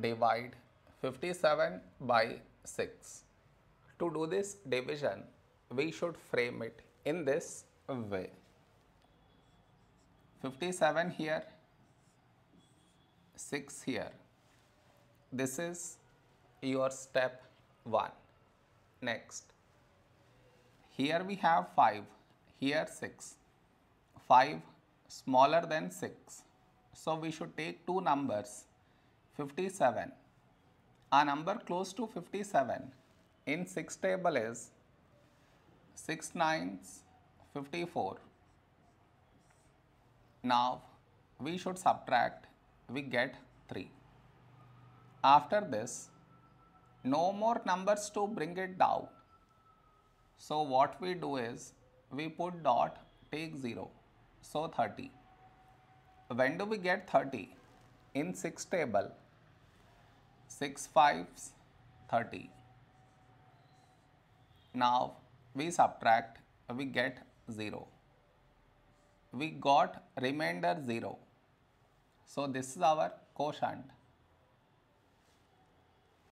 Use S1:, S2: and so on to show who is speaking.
S1: divide 57 by 6. To do this division, we should frame it in this way. 57 here, 6 here. This is your step 1. Next, here we have 5, here 6. 5 smaller than 6. So we should take two numbers 57. A number close to 57 in 6 table is 6 nines 54. Now we should subtract, we get 3. After this, no more numbers to bring it down. So what we do is, we put dot, take 0. So 30. When do we get 30? In 6 table, 6 fives 30. Now we subtract, we get 0. We got remainder 0. So this is our quotient